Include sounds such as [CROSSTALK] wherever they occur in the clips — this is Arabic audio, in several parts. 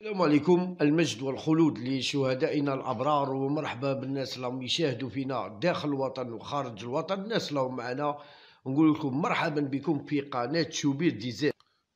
السلام عليكم. المجد والخلود لشهدائنا الأبرار ومرحبا بالناس اللي راهم يشاهدوا فينا داخل الوطن وخارج الوطن. الناس اللي راهم معنا نقول لكم مرحبا بكم في قناة شوبير ديزاين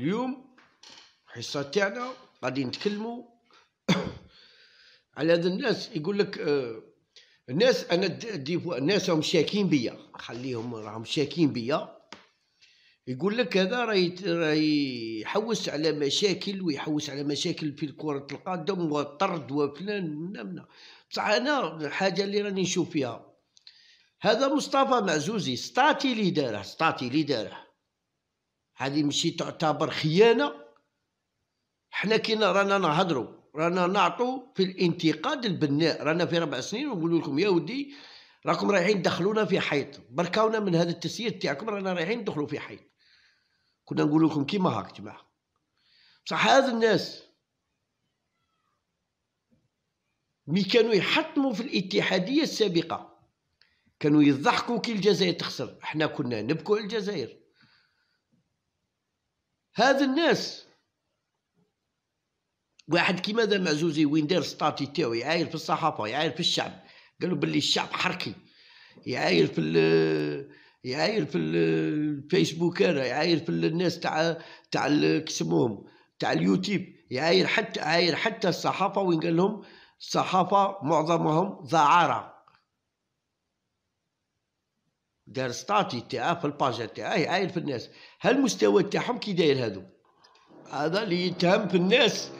اليوم الحصه تاعنا غادي نتكلموا [COUGHS] على هذا الناس. يقول لك آه، الناس أنا الناس راهم شاكين بيا. خليهم راهم شاكين بيا. يقول لك هذا راه يحوس على مشاكل ويحوس على مشاكل في كرة القدم والطرد وفلان منا بصح أنا الحاجة اللي راني نشوف فيها هذا مصطفى معزوزي ستاتي اللي داره ستاتي اللي داره هذه ماشي تعتبر خيانة. حنا كي رانا نهضروا رانا نعطوا في الانتقاد البناء. رانا في ربع سنين ونقول لكم يا ودي راكم رايحين تدخلونا في حيط. بركاونا من هذا التسيير تاعكم رانا رايحين ندخلوا في حيط. كنا نقول لكم كيما هاك جماعة. بصح هذا الناس mais كانوا يحطموا في الاتحادية السابقة كانوا يضحكوا كي الجزائر تخسر. إحنا كنا نبكوا على الجزائر. هذا الناس واحد كيما ذا معزوزي وين دار statut تاعو يعاير في الصحافة يعاير في الشعب. قالوا باللي الشعب حركي يعاير في يعاير في الفيسبوك يعاير في الناس تاع تاع كسموهم تاع اليوتيوب يعاير حتى عاير حتى الصحافة وين قال لهم؟ الصحافة معظمهم ضعاره دار ستاتي تاعه في الباجا تاعه يعاير في الناس. هل المستوى تاعهم كي داير هذو هذا اللي يتهم في الناس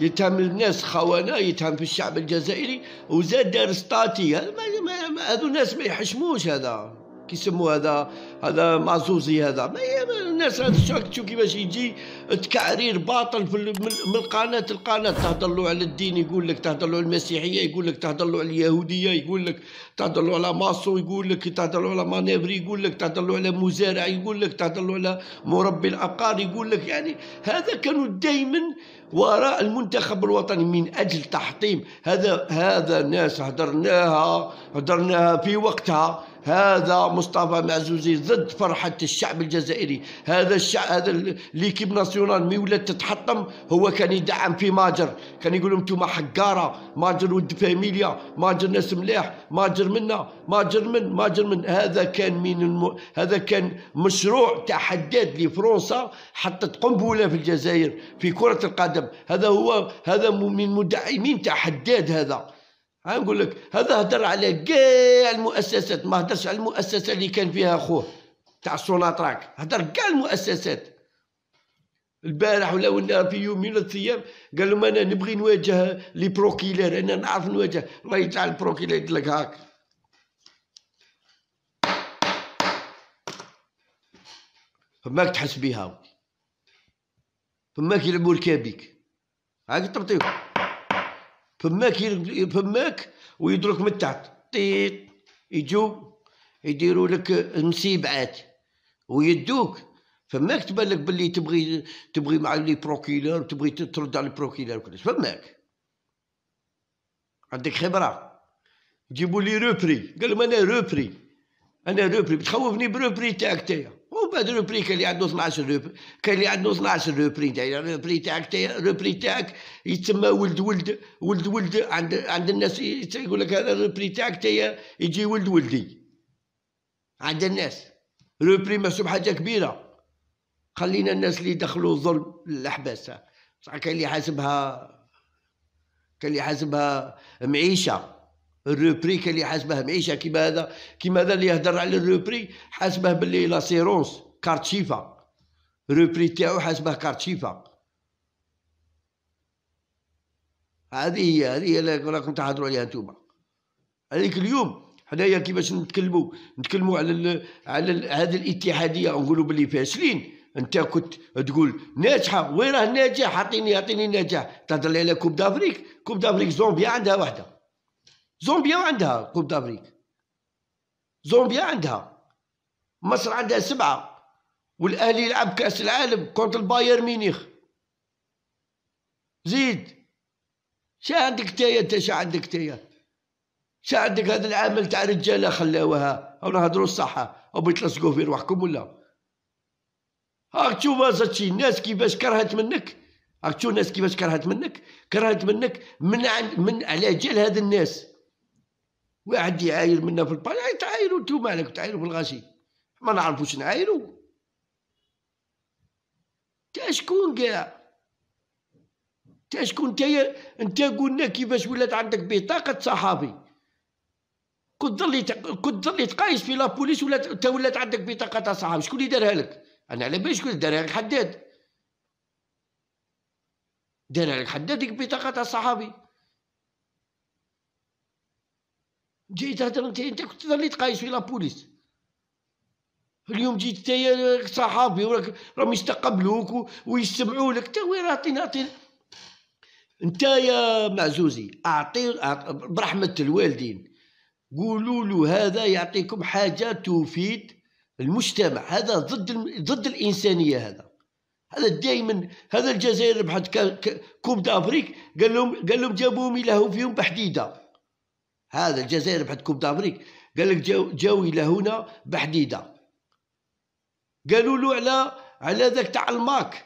يتهم الناس خونه يتهم في الشعب الجزائري وزاد دار statut. هذو الناس ما يحشموش هذا. كيسموا هذا هذا معزوزي هذا. ما الناس هذا تشوف كيفاش يجي؟ تكعرير باطل من القناه القناة تهضر له على الدين يقول لك تهضر له على المسيحية يقول لك تهضر له على اليهودية يقول لك تهضر له على ماسو يقول لك تهضر له على manœuvre يقول لك تهضر له على مزارع يقول لك تهضر له على مربي الابقار يقول لك يعني هذا كانوا دائما وراء المنتخب الوطني من أجل تحطيم هذا هذا ناس هدرناها هدرناها في وقتها. هذا مصطفى معزوزي ضد فرحة الشعب الجزائري. هذا الشعب هذا l'équipe nationale mais ولات تتحطم. هو كان يدعم في ماجر. كان يقول لهم أنتم حقارة. ماجر ولد فاميليا. ماجر ناس ملاح ماجر منا. ماجر من ماجر من. هذا كان من الم... هذا كان مشروع حداد لفرنسا حطت قنبلة في الجزائر في كرة القدم. هذا هو هذا من مدعمين تاع حداد هذا. نقول لك هذا هدر على كاع المؤسسات ما هدرش على المؤسسة اللي كان فيها خوه تاع سوناتراك هدر كاع المؤسسات البارح ولا ولا في يوم من الأيام قال لهم أنا نبغي نواجه les procureurs أنا نعرف نواجه. الله يجعل ال procureur يقول لك هاك. فماك تحس بها فماك يلعبوا ركابيك هاك تبطيو فماك فماك ويدرك من تحت. طيط. يجو. يديروا لك مسيبعات ويدوك. فماك تبان لك باللي تبغي تبغي مع le procureur تبغي ترد على ال procureur وكلش. فماك عندك خبرة. جيبوا لي repris. قال لهم أنا repris. أنا repris. بتخوفني ب repris تاعك تايا. وبعد repris كان اللي عنده 12 repris كان اللي عنده 12 repris تاعي repris تاعك repris تاعك يتسمى ولد ولد ولد ولد عند عند الناس يقول لك هذا repris تاعك يجي ولد ولدي عند الناس repris محسوب حاجة كبيره خلينا الناس اللي دخلوا الظلم للاحباس صح كاين اللي حاسبها كاين اللي حاسبها معيشه ال repris كان اللي حاسبه معيشه كيما هذا كيما هذا اللي يهدر على ال repris حاسبه باللي l'assurance carte Chifa. ال repris تاعو حاسبه carte Chifa. هذه هي هذه هي اللي راكم تهضروا عليها انتوما هذيك اليوم حنايا كيفاش نتكلموا نتكلموا على ال على ال هذه الاتحادية نقولوا باللي فاشلين أنت كنت تقول ناجحة وين راه النجاح أعطيني أعطيني النجاح تهضر لي على Coupe d'Afrique Coupe d'Afrique زومبيا عندها واحدة زومبيا عندها Coupe d'Afrique زومبيا عندها. مصر عندها سبعة والأهلي يلعب كأس العالم contre البايرن ميونيخ زيد شا عندك تايا أنت؟ شا عندك تايا شا عندك هذا العمل تاع رجاله خلاوها؟ أو نهضروا الصحة؟ أو بيتلصقوا في روحكم ولا؟ هاك تشوف زاتشي الناس كيفاش كرهت منك؟ راك تشوف الناس كيفاش كرهت منك؟ كرهت منك من عن من على جال هاد الناس. واحد يعاير منا في البال تعايروا أنتم مالك؟ تعايروا في الغاشي ما نعرفوش نعايروا. تا شكون كاع تا شكون؟ نتايا انت قلنا كيفاش ولات عندك بطاقة صحافي. كنت ظلي كنت ظلي تقايس في لابوليس ولا انت ولات عندك بطاقة تاع صحافي. شكون اللي دارها لك؟ أنا على بالي شكون دارها لك؟ حداد. دارها لك حداد ديك بطاقة تاع جيت تهدر انت انت كنت ظلي تقايس في لابوليس اليوم جيت انت صحافي وراك راهم يستقبلوك ويستمعوا لك تا وين عطينا عطينا انت يا معزوزي اعطي برحمه الوالدين قولوا له هذا يعطيكم حاجة تفيد المجتمع هذا ضد ضد الانسانيه هذا هذا دائما هذا الجزائر ربحت Coupe d'Afrique قال لهم قال لهم جابوهم يلهوا فيهم بحديده هذا الجزائر ربحت Coupe d'Afrique قال لك جاو جاو إلى هنا بحديدة. قالوا له على على ذاك تاع الماك.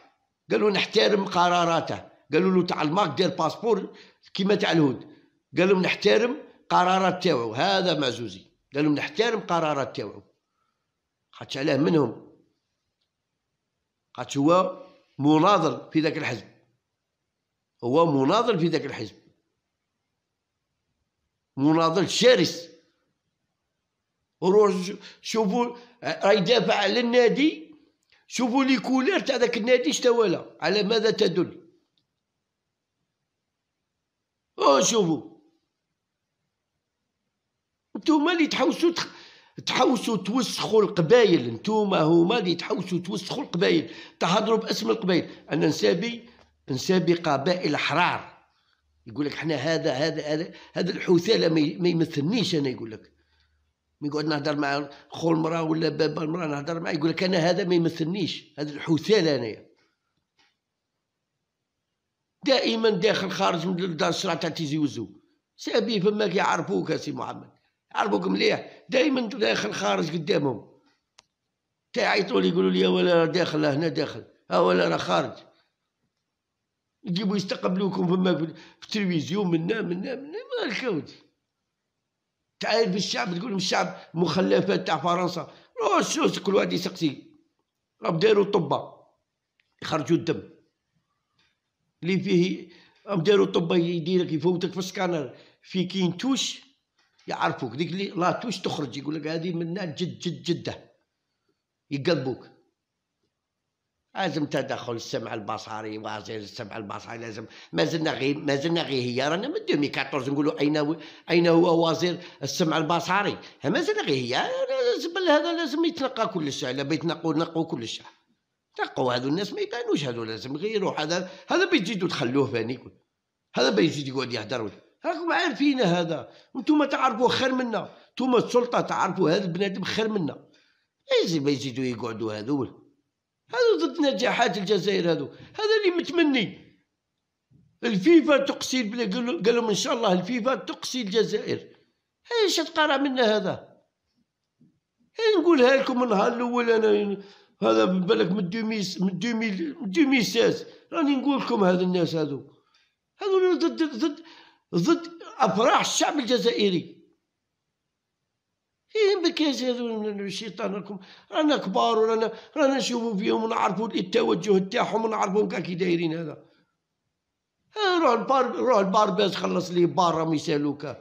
قالوا نحترم قراراته. قالوا له تاع الماك دير passeport كيما تاع اليهود. قال لهم نحترم قرارات تاوعو هذا معزوزي. قال لهم نحترم قرارات تاوعو خاطش علاه منهم. خاطش هو مناضل في ذاك الحزب. هو مناضل في ذاك الحزب. مناضل شرس روح شوفوا راه يدافع على النادي شوفوا لي كولير تاع ذاك النادي اشتوالى على ماذا تدل أو شوفوا انتوما اللي تحوسوا تحوسوا توسخوا القبايل انتوما هما اللي تحوسوا توسخوا القبايل تهضروا باسم القبايل أنا نسابي نسابي قبائل احرار يقول لك إحنا هذا هذا هذا هذا الحوثاله ما يمثلنيش أنا. يقول لك. يقعد نهضر مع خو المراه ولا بابا المراه نهضر معاه يقول لك أنا هذا ما يمثلنيش هذا الحوثاله أنايا. دائما داخل خارج من الدار الشرع تاع تيزي وزو. سابي فماك يعرفوك سي محمد. يعرفوك مليح. دائما داخل خارج قدامهم. تعيطوا لي يقولوا لي ولا داخل هنا داخل ها ولا راه خارج. يجيبوا يستقبلوكم فما في التلفزيون منا منا منا مالك ودي تعاير بالشعب تقول الشعب مخلفات تاع فرنسا. روح شوف كل واحد يسقسي. راهم داروا طبة. يخرجوا الدم. اللي فيه راهم داروا طبة يديرك يفوتك في السكانر. في كين توش يعرفوك. ديك اللي لا توش تخرج يقول لك هذه من جد جد جدة. يقلبوك. لازم تدخل السمع البصري وزير السمع البصري لازم. ما زلنا غير ما زلنا غير هي رانا من 2014 نقولوا أين أين هو وزير السمع البصري. ما زلنا غير هي. لازم هذا لازم يتنقى كل شيء لا بيتنقوا نقوا كل شيء. تقوا هذو الناس ما يبانوش هذو لازم غير هذا هذا بيجيدوا تخلوه فاني هذا بيجي يقعد يهدر راكم عارفين هذا. أنتم تعرفوا خير منا. أنتم السلطة تعرفوا هذا البنادم خير منا. لازم يزيدوا يقعدوا هذول هذا ضد نجاحات الجزائر هذو. هذا اللي متمني. الفيفا تقصي قال لهم ان شاء الله الفيفا تقصي الجزائر. إيش تقرأ منا هذا؟ نقولها لكم النهار الأول أنا هذا بالك من من من دومي ساز راني نقول لكم هذا الناس هذو. هذو ضد ضد ضد أفراح الشعب الجزائري. إيه بكاش هذو الشيطان راكم رانا كبار ورانا رانا نشوفوا فيهم ونعرفوا التوجه تاعهم ونعرفوهم كي دايرين هذا. روح البار روح البارباز خلص لي بار راهم يسالوك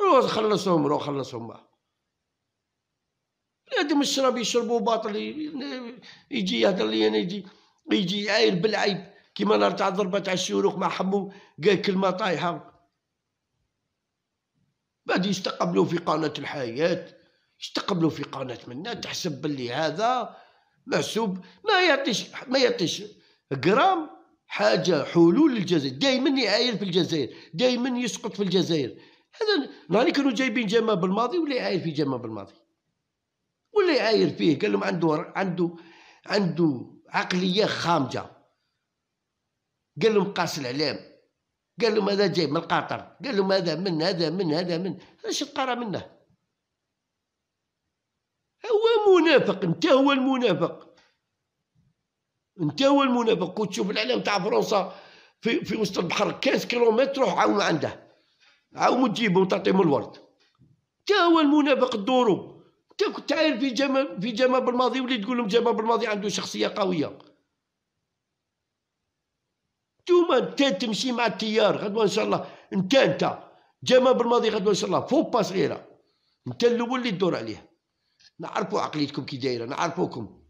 روح خلصهم روح خلصهم بنادم الشراب يشربوا باطل يجي يهدر لي أنا يجي يجي عاير بالعيب. كيما نهار تاع ضربة تاع الشروق مع حمو قال كلمة طايحة. بعد يستقبلوا في قناة الحياة يستقبلوا في قناة منا تحسب باللي هذا محسوب ما يعطيش ما يعطيش جرام حاجة حلول للجزائر. دائما يعاير في الجزائر دائما يسقط في الجزائر. هذا نهار كانوا جايبين جمال بالماضي ولا يعاير في جمال بالماضي؟ ولا يعاير فيه قال لهم عنده عنده عنده عقلية خامجة. قال لهم قاس العلام قال لهم هذا جاي من قطر قال لهم هذا من هذا من هذا من؟ إيش تقرا منه؟ هو منافق انت هو المنافق. انت هو المنافق. كنت تشوف الإعلام تاع فرنسا في في وسط البحر 15 كيلومتر تروح عاون عنده. عاون تجيبه وتعطيهم الورد. انت هو المنافق الدورو انت كنت عارف في جمال في جمال بالماضي وليت تقول لهم جمال بالماضي عنده شخصية قوية. نتوما انت تمشي مع التيار غدوة إن شاء الله. انت انت. جمال بالماضي غدوة إن شاء الله. فوق با صغيره انت الأول اللي تدور عليه نعرفوا عقليتكم كي دايرة نعرفوكم.